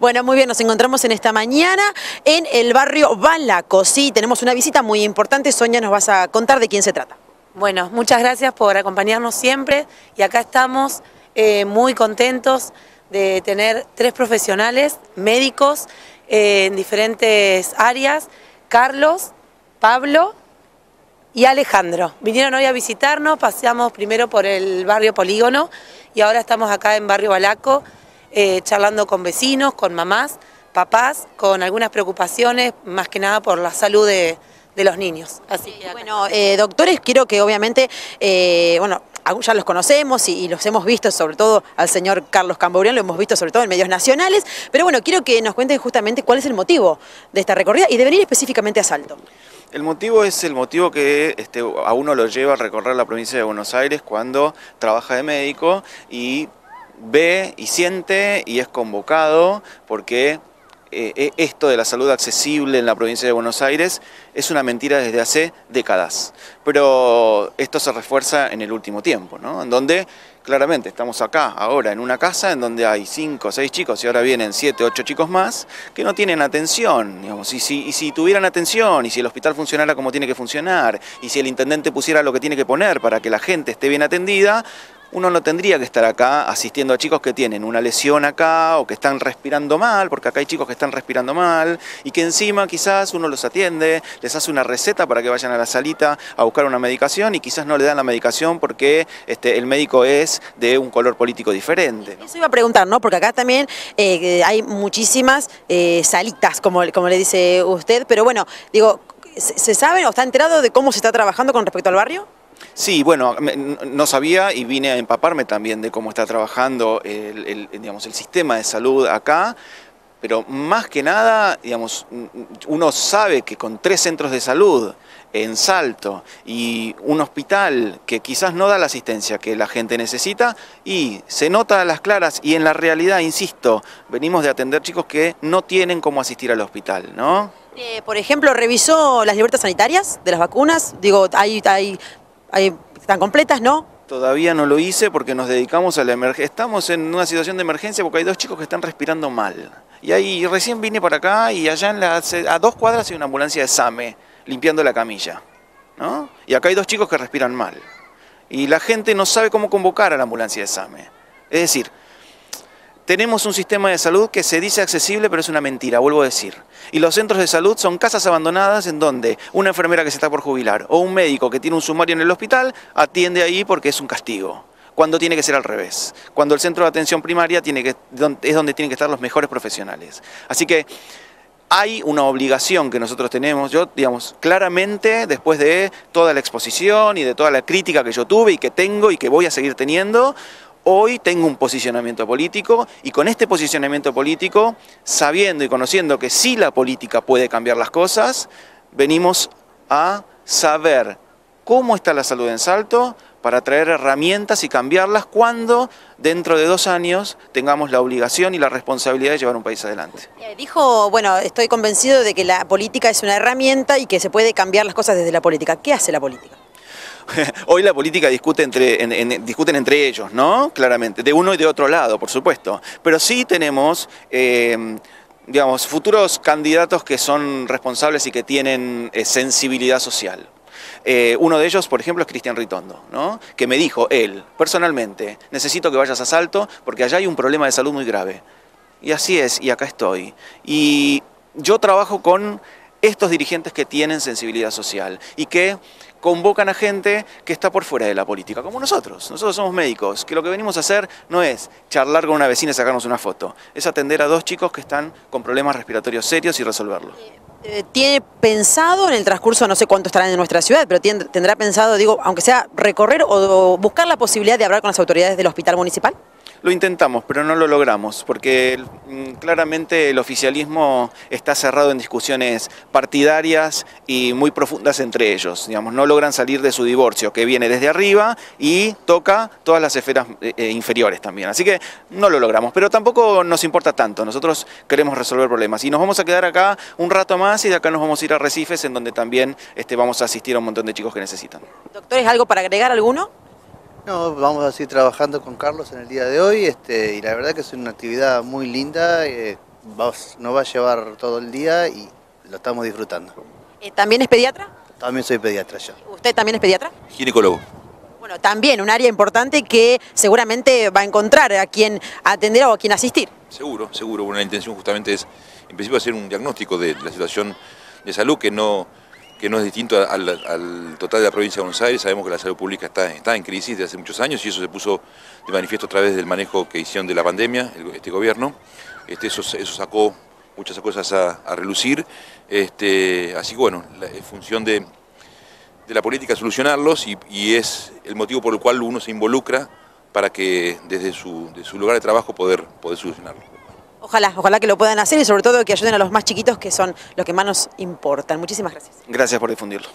Bueno, muy bien, nos encontramos en esta mañana en el barrio Balaco. Sí, tenemos una visita muy importante. Sonia, nos vas a contar de quién se trata. Bueno, muchas gracias por acompañarnos siempre y acá estamos eh, muy contentos de tener tres profesionales médicos eh, en diferentes áreas, Carlos, Pablo y Alejandro. Vinieron hoy a visitarnos, paseamos primero por el barrio Polígono y ahora estamos acá en barrio Balaco eh, charlando con vecinos, con mamás, papás, con algunas preocupaciones, más que nada por la salud de, los niños. Así bueno, eh, doctores, quiero que obviamente, eh, bueno, ya los conocemos y, los hemos visto, sobre todo al señor Carlos Camborian, lo hemos visto sobre todo en medios nacionales, pero bueno, quiero que nos cuenten justamente cuál es el motivo de esta recorrida y de venir específicamente a Salto. El motivo es el motivo que este, a uno lo lleva a recorrer la provincia de Buenos Aires cuando trabaja de médico y ve y siente y es convocado porque eh, eh, esto de la salud accesible en la provincia de Buenos Aires es una mentira desde hace décadas. Pero esto se refuerza en el último tiempo, ¿no? En donde claramente estamos acá, ahora, en una casa en donde hay cinco o seis chicos y ahora vienen siete, ocho chicos más que no tienen atención. Digamos. Y, si, y si tuvieran atención, y si el hospital funcionara como tiene que funcionar, y si el intendente pusiera lo que tiene que poner para que la gente esté bien atendida, uno no tendría que estar acá asistiendo a chicos que tienen una lesión acá o que están respirando mal, porque acá hay chicos que están respirando mal y que encima quizás uno los atiende, les hace una receta para que vayan a la salita a buscar una medicación y quizás no le dan la medicación porque este, el médico es de un color político diferente. Eso iba a preguntar, ¿no? Porque acá también eh, hay muchísimas eh, salitas, como, como le dice usted, pero bueno, digo, ¿se sabe o está enterado de cómo se está trabajando con respecto al barrio? Sí, bueno, no sabía y vine a empaparme también de cómo está trabajando el, digamos, el sistema de salud acá, pero más que nada, digamos, uno sabe que con tres centros de salud en Salto y un hospital que quizás no da la asistencia que la gente necesita y se nota a las claras y en la realidad, insisto, venimos de atender chicos que no tienen cómo asistir al hospital, ¿no? Eh, por ejemplo, ¿revisó las libertades sanitarias de las vacunas? Digo, hay, hay ¿Están completas, no? Todavía no lo hice porque nos dedicamos a la emergencia. Estamos en una situación de emergencia porque hay dos chicos que están respirando mal. Y ahí recién vine para acá y allá en la, a dos cuadras hay una ambulancia de SAME limpiando la camilla. ¿no? Y acá hay dos chicos que respiran mal. Y la gente no sabe cómo convocar a la ambulancia de SAME. Es decir, tenemos un sistema de salud que se dice accesible, pero es una mentira, vuelvo a decir. Y los centros de salud son casas abandonadas en donde una enfermera que se está por jubilar o un médico que tiene un sumario en el hospital atiende ahí porque es un castigo. Cuando tiene que ser al revés. Cuando el centro de atención primaria es donde tienen que estar los mejores profesionales. Así que hay una obligación que nosotros tenemos, yo digamos, claramente después de toda la exposición y de toda la crítica que yo tuve y que tengo y que voy a seguir teniendo, Hoy tengo un posicionamiento político y con este posicionamiento político, sabiendo y conociendo que sí la política puede cambiar las cosas, venimos a saber cómo está la salud en Salto para traer herramientas y cambiarlas cuando dentro de dos años tengamos la obligación y la responsabilidad de llevar un país adelante. Eh, dijo, bueno, estoy convencido de que la política es una herramienta y que se puede cambiar las cosas desde la política. ¿Qué hace la política? Hoy la política discute entre, discuten entre ellos, ¿no? Claramente, de uno y de otro lado, por supuesto. Pero sí tenemos... Eh, digamos, futuros candidatos que son responsables y que tienen eh, sensibilidad social. Eh, uno de ellos, por ejemplo, es Cristian Ritondo, ¿no? que me dijo él, personalmente, necesito que vayas a Salto porque allá hay un problema de salud muy grave. Y así es, y acá estoy. Y yo trabajo con estos dirigentes que tienen sensibilidad social y que convocan a gente que está por fuera de la política, como nosotros. Nosotros somos médicos, que lo que venimos a hacer no es charlar con una vecina y sacarnos una foto, es atender a dos chicos que están con problemas respiratorios serios y resolverlo. Eh, eh, ¿Tiene pensado en el transcurso, no sé cuánto estarán en nuestra ciudad, pero tendrá pensado, digo, aunque sea recorrer o buscar la posibilidad de hablar con las autoridades del hospital municipal? Lo intentamos, pero no lo logramos, porque mm, claramente el oficialismo está cerrado en discusiones partidarias y muy profundas entre ellos. Digamos, no logran salir de su divorcio, que viene desde arriba y toca todas las esferas eh, eh, inferiores también. Así que no lo logramos, pero tampoco nos importa tanto. Nosotros queremos resolver problemas y nos vamos a quedar acá un rato más y de acá nos vamos a ir a Recifes, en donde también este, vamos a asistir a un montón de chicos que necesitan. Doctores, ¿algo para agregar alguno? No, vamos a seguir trabajando con Carlos en el día de hoy este, y la verdad que es una actividad muy linda, eh, vos- nos va a llevar todo el día y lo estamos disfrutando. Eh, ¿También es pediatra? También soy pediatra yo. ¿Usted también es pediatra? Ginecólogo. Bueno, también un área importante que seguramente va a encontrar a quien atender o a quien asistir. Seguro, seguro. Bueno, la intención justamente es, en principio, hacer un diagnóstico de la situación de salud que no, que no es distinto al, al total de la provincia de Buenos Aires. Sabemos que la salud pública está, está en crisis desde hace muchos años y eso se puso de manifiesto a través del manejo que hicieron de la pandemia, este gobierno. Este, eso, eso sacó muchas cosas a, a relucir. Este, así que bueno, la, función de, de la política solucionarlos y, y es el motivo por el cual uno se involucra para que desde su, de su lugar de trabajo poder, poder. Ojalá, ojalá que lo puedan hacer y sobre todo que ayuden a los más chiquitos que son los que más nos importan. Muchísimas gracias. Gracias por difundirlo.